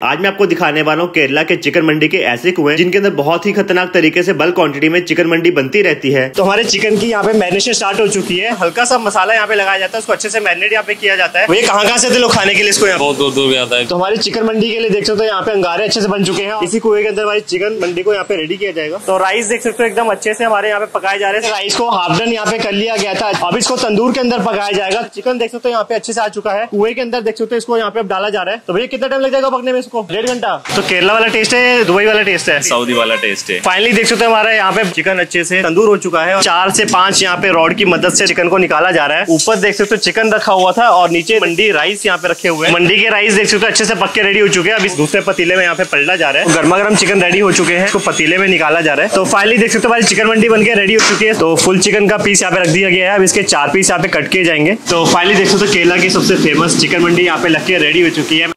आज मैं आपको दिखाने वाला हूँ केरला के चिकन मंडी के ऐसे कुएँ जिनके अंदर बहुत ही खतरनाक तरीके से बल्क क्वांटिटी में चिकन मंडी बनती रहती है। तो हमारे चिकन की यहाँ पे मैरिनेशन स्टार्ट हो चुकी है। हल्का सा मसाला यहाँ पे लगाया जाता है उसको अच्छे से मैरिनेट यहाँ पे किया जाता है। ये कहाँ कहाँ से थे लोग खाने के लिए इसको यहाँ? बहुत दूर दूर आता है तो हमारे चिकन मंडी के लिए देख सकते हो यहाँ पे अंगारे अच्छे से बन चुके हैं। इसी कुएँ के अंदर हमारी चिकन मंडी को यहाँ पे रेडी किया जाएगा। तो राइस देख सकते हो एकदम अच्छे से हमारे यहाँ पे पकाए जा रहे हैं। राइस को हाफ़ डन यहाँ पे कर लिया गया था। अब इसको तंदूर के अंदर पकाया जाएगा। चिकन देख सकते हो यहाँ पे अच्छे से आ चुका है। कुएँ के अंदर देख सकते हो इसको यहाँ पे अब डाला जा रहा है। तो भैया कितना टाइम लग जाएगा पकने में इसको डेढ़ घंटा। तो केरला वाला टेस्ट है दुबई वाला टेस्ट है? सऊदी वाला टेस्ट है। फाइनली देख सकते हैं हमारा यहाँ पे चिकन अच्छे से तंदूर हो चुका है चार से पाँच यहाँ पे रॉड की मदद से चिकन को निकाला जा रहा है। ऊपर देख सकते हो चिकन रखा हुआ था और नीचे मंडी राइस यहाँ पे रखे हुए मंडी के राइस देख सकते हो अच्छे से पक्के रेडी हो चुके हैं। अभी दूसरे पतीले में यहाँ पे पलटा जा रहा है। गर्मा गर्म चिकन रेडी हो चुके हैं। इसको पतीले में निकाला जा रहा है। तो फाइनली देख सकते हो हमारी चिकन मंडी बनकर रेडी हो चुकी है। तो फुल चिकन का पीस यहाँ पे रख दिया गया है। अब इसके चार पीस यहाँ पे कट किए जाएँगे। तो फाइनली देख सकते हो केरला की सबसे फ़ेमस चिकन मंडी यहाँ पे लग के रेडी हो चुकी है।